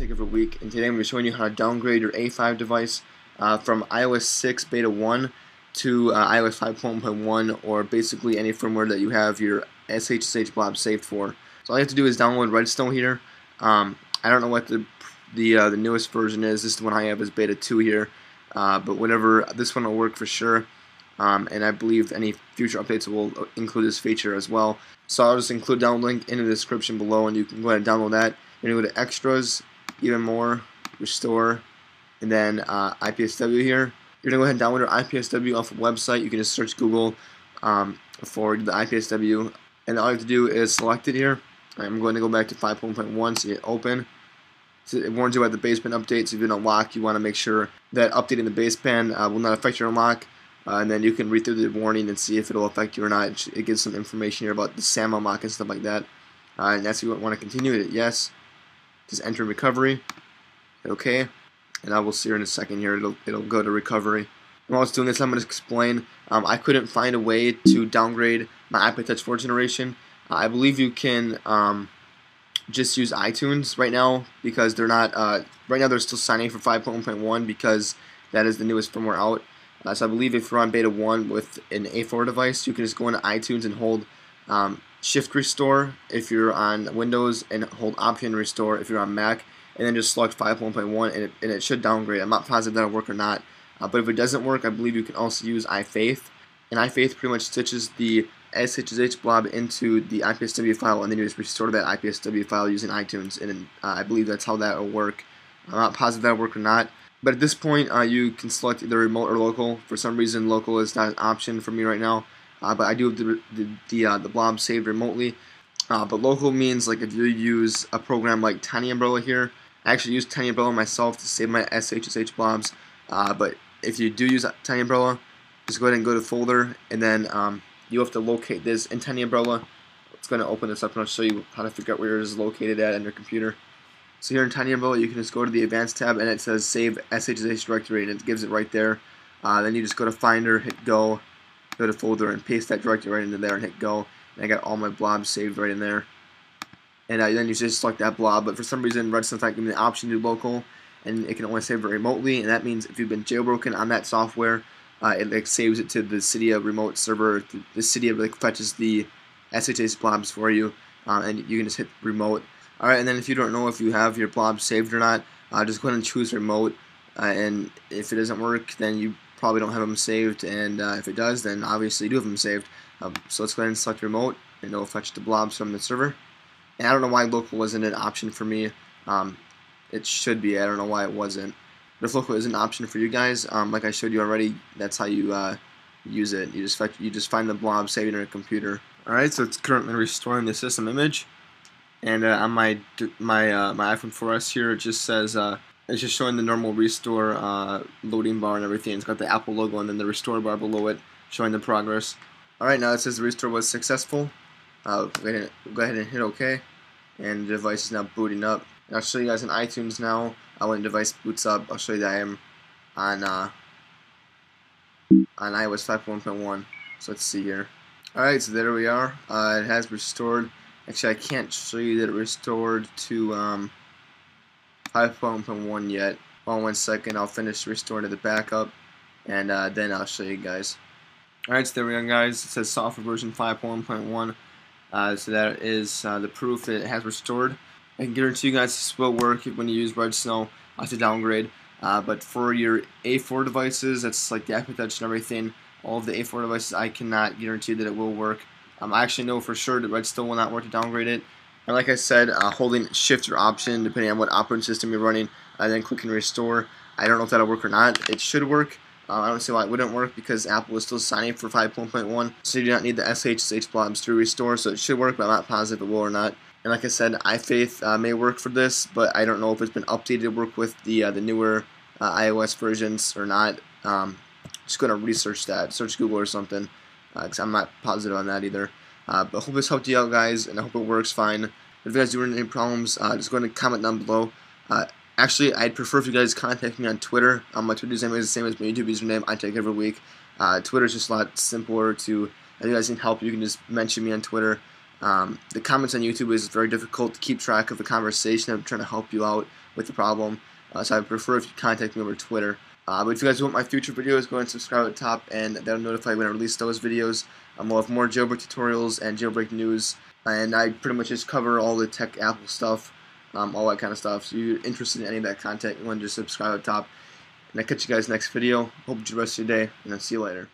every week, and today I'm going to be showing you how to downgrade your A5 device uh, from iOS 6 Beta 1 to uh, iOS 5.1.1, or basically any firmware that you have your SHSH blob saved for. So all you have to do is download RedSn0w here. Um, I don't know what the the uh, the newest version is. This is the one I have is Beta 2 here, uh, but whatever, this one will work for sure. Um, and I believe any future updates will include this feature as well. So I'll just include down link in the description below, and you can go ahead and download that. You're gonna go to Extras, Even More, Restore, and then uh, IPSW here. You're gonna go ahead and download your IPSW off a website. You can just search Google um, for the IPSW, and all you have to do is select it here. I'm going to go back to 5.1, so hit open. So it warns you about the baseband updates. If you don't lock, you want to make sure that updating the baseband uh, will not affect your unlock. Uh, and then you can read through the warning and see if it'll affect you or not. It gives some information here about the SAM unlock and stuff like that. Uh, and that's if you want to continue it. Yes. Just enter recovery. OK. And I will see here in a second here. It'll, it'll go to recovery. While it's doing this, I'm going to explain. Um, I couldn't find a way to downgrade my iPod Touch 4th generation. Uh, I believe you can um, just use iTunes right now because they're not. Uh, right now, they're still signing for 5.1.1 because that is the newest firmware out. Uh, so I believe if you're on beta 1 with an A4 device, you can just go into iTunes and hold um, Shift Restore if you're on Windows and hold Option Restore if you're on Mac, and then just select 5.1.1 and it, and it should downgrade. I'm not positive that'll work or not, uh, but if it doesn't work, I believe you can also use iFaith, and iFaith pretty much stitches the SHSH blob into the IPSW file, and then you just restore that IPSW file using iTunes, and uh, I believe that's how that will work. I'm not positive that'll work or not. But at this point, uh, you can select either remote or local. For some reason, local is not an option for me right now. Uh, but I do have the the the, uh, the blob saved remotely. Uh, but local means like if you use a program like Tiny Umbrella here. I actually use Tiny Umbrella myself to save my SHSH blobs. But if you do use Tiny Umbrella, just go ahead and go to folder, and then um, you have to locate this in Tiny Umbrella. It's going to open this up, and I'll show you how to figure out where it is located at on your computer. So here in Tiny Umbrella, you can just go to the Advanced tab, and it says Save SHSH Directory, and it gives it right there. Uh, then you just go to Finder, hit Go, go to Folder, and paste that directory right into there, and hit Go. And I got all my blobs saved right in there. And uh, then you just select that blob, but for some reason, RedSn0w's not giving me the option to do local, and it can only save it remotely, and that means if you've been jailbroken on that software, uh, it like saves it to the Cydia remote server. The Cydia like fetches the SHSH blobs for you, uh, and you can just hit remote Alright, and then if you don't know if you have your blob saved or not, uh, just go ahead and choose remote. Uh, and if it doesn't work, then you probably don't have them saved. And uh, if it does, then obviously you do have them saved. Um, so let's go ahead and select remote, and it'll fetch the blobs from the server. And I don't know why local wasn't an option for me. Um, it should be. I don't know why it wasn't. But if local is an option for you guys, um, like I showed you already, that's how you uh, use it. You just fetch, you just find the blob saved in your computer. Alright, so it's currently restoring the system image. And uh, on my my uh, my iPhone 4S here, it just says uh, it's just showing the normal restore uh, loading bar and everything. It's got the Apple logo and then the restore bar below it, showing the progress. All right, now it says the restore was successful. Uh, go, ahead and, go ahead and hit OK, and the device is now booting up. And I'll show you guys in iTunes now. Uh, when the device boots up, I'll show you that I am on uh, on iOS 5.1.1. So let's see here. Alright, so there we are. Uh, it has restored. Actually, I can't show you that it restored to um, 5.1 yet. Hold on one second, I'll finish restoring to the backup, and uh, then I'll show you guys. Alright, so there we go, guys. It says software version 5.1.1. Uh, so that is uh, the proof that it has restored. I can guarantee you guys this will work when you use RedSn0w uh, to downgrade. Uh, but for your A4 devices, that's like the iPod Touch and everything, all of the A4 devices, I cannot guarantee that it will work. Um, I actually know for sure that RedSn0w will not work to downgrade it. And like I said, uh, holding Shift or Option, depending on what operating system you're running, and then clicking Restore. I don't know if that'll work or not. It should work. Uh, I don't see why it wouldn't work because Apple is still signing for 5.1.1, so you do not need the SHSH blobs to restore, so it should work, but I'm not positive it will or not. And like I said, iFaith uh, may work for this, but I don't know if it's been updated to work with the uh, the newer uh, iOS versions or not. Um, just going to research that, search Google or something because uh, I'm not positive on that either. Uh, but I hope this helped you out, guys, and I hope it works fine. If you guys do run any problems, uh, just go ahead and comment down below. Uh, actually, I'd prefer if you guys contact me on Twitter. Um, my Twitter username is the same as my YouTube username. iTechEveryWeek. Uh, Twitter is just a lot simpler to. If you guys need help, you can just mention me on Twitter. Um, the comments on YouTube is very difficult to keep track of the conversation. I'm trying to help you out with the problem, uh, so I prefer if you contact me over Twitter. Uh, but if you guys want my future videos, go and subscribe at the top, and that'll notify when I release those videos. Um, we'll have more jailbreak tutorials and jailbreak news, and I pretty much just cover all the tech Apple stuff, um, all that kind of stuff. So if you're interested in any of that content, you want to just subscribe at the top. And I'll catch you guys next video. Hope you the rest of your day, and I'll see you later.